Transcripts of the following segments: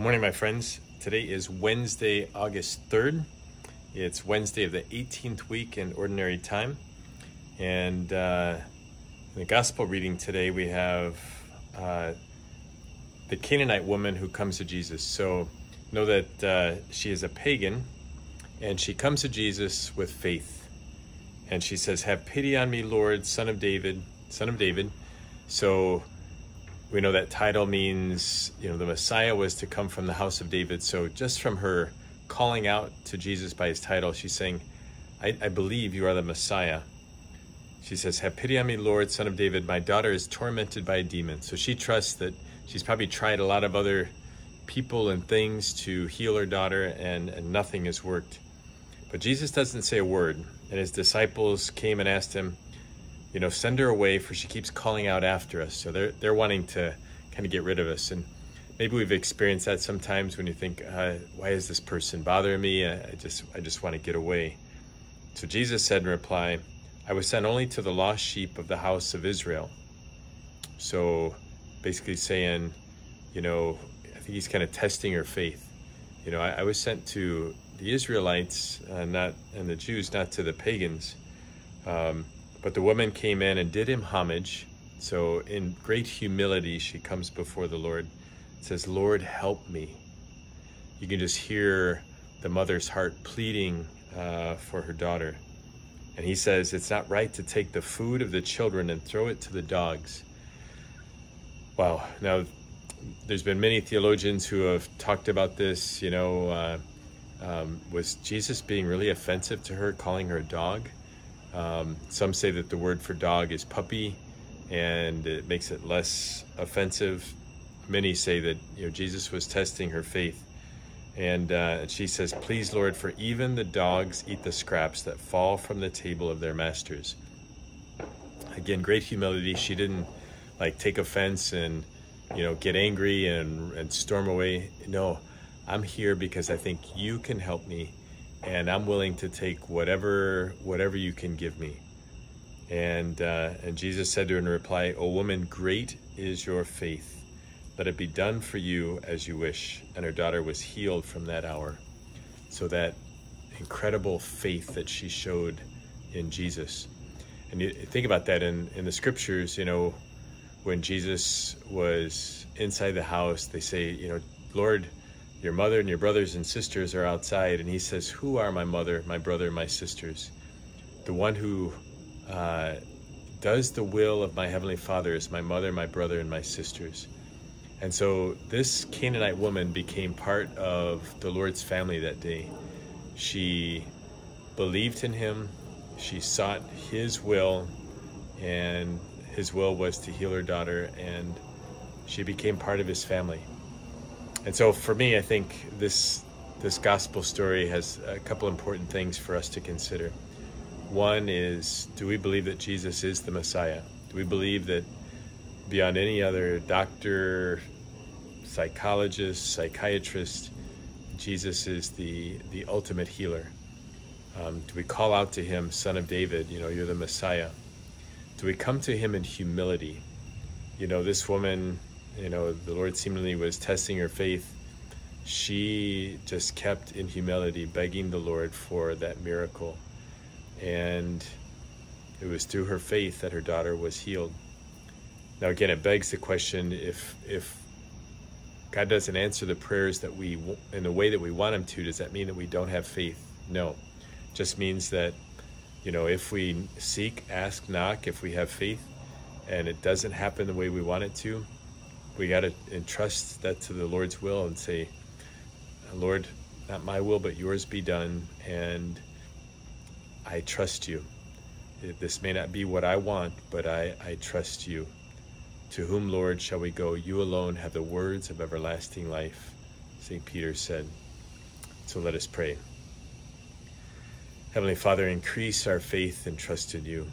morning, my friends. Today is Wednesday, August 3rd. It's Wednesday of the 18th week in Ordinary Time. And uh, in the Gospel reading today, we have uh, the Canaanite woman who comes to Jesus. So know that uh, she is a pagan and she comes to Jesus with faith. And she says, Have pity on me, Lord, son of David, son of David. So we know that title means, you know, the Messiah was to come from the house of David. So just from her calling out to Jesus by his title, she's saying, I, I believe you are the Messiah. She says, Have pity on me, Lord, son of David. My daughter is tormented by a demon. So she trusts that she's probably tried a lot of other people and things to heal her daughter, and, and nothing has worked. But Jesus doesn't say a word. And his disciples came and asked him, you know, send her away for she keeps calling out after us. So they're, they're wanting to kind of get rid of us. And maybe we've experienced that sometimes when you think, uh, why is this person bothering me? I, just, I just want to get away. So Jesus said in reply, I was sent only to the lost sheep of the house of Israel. So basically saying, you know, I think he's kind of testing her faith. You know, I, I was sent to the Israelites, uh, not and the Jews, not to the pagans. Um, but the woman came in and did him homage. So, in great humility, she comes before the Lord, says, Lord, help me. You can just hear the mother's heart pleading uh, for her daughter. And he says, It's not right to take the food of the children and throw it to the dogs. Wow. Now, there's been many theologians who have talked about this. You know, uh, um, was Jesus being really offensive to her, calling her a dog? Um, some say that the word for dog is puppy and it makes it less offensive. Many say that you know Jesus was testing her faith. And uh, she says, Please, Lord, for even the dogs eat the scraps that fall from the table of their masters. Again, great humility. She didn't like take offense and, you know, get angry and, and storm away. No, I'm here because I think you can help me and I'm willing to take whatever whatever you can give me. And uh, and Jesus said to her in reply, "O woman, great is your faith. Let it be done for you as you wish." And her daughter was healed from that hour. So that incredible faith that she showed in Jesus. And you think about that in, in the scriptures, you know, when Jesus was inside the house, they say, you know, Lord, your mother and your brothers and sisters are outside. And he says, Who are my mother, my brother, my sisters? The one who uh, does the will of my heavenly Father is my mother, my brother, and my sisters. And so this Canaanite woman became part of the Lord's family that day. She believed in him, she sought his will, and his will was to heal her daughter, and she became part of his family and so for me, I think this this gospel story has a couple important things for us to consider. One is, do we believe that Jesus is the Messiah? Do we believe that beyond any other doctor, psychologist, psychiatrist, Jesus is the the ultimate healer? Um, do we call out to him, Son of David? You know, you're the Messiah. Do we come to him in humility? You know, this woman you know, the Lord seemingly was testing her faith. She just kept in humility begging the Lord for that miracle. And it was through her faith that her daughter was healed. Now, again, it begs the question if, if God doesn't answer the prayers that we, in the way that we want Him to, does that mean that we don't have faith? No. It just means that, you know, if we seek, ask, knock, if we have faith, and it doesn't happen the way we want it to, we got to entrust that to the Lord's will and say, Lord, not my will, but yours be done. And I trust you. This may not be what I want, but I, I trust you. To whom, Lord, shall we go? You alone have the words of everlasting life, St. Peter said. So let us pray. Heavenly Father, increase our faith and trust in you.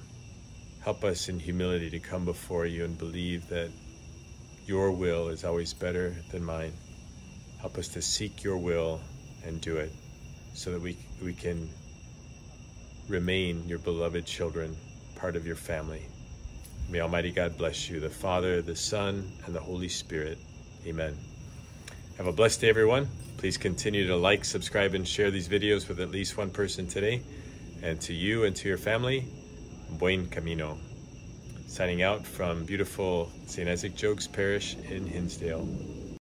Help us in humility to come before you and believe that your will is always better than mine. Help us to seek your will and do it so that we, we can remain your beloved children, part of your family. May Almighty God bless you, the Father, the Son, and the Holy Spirit. Amen. Have a blessed day, everyone. Please continue to like, subscribe, and share these videos with at least one person today. And to you and to your family, buen camino signing out from beautiful St. Isaac Jogues Parish in Hinsdale.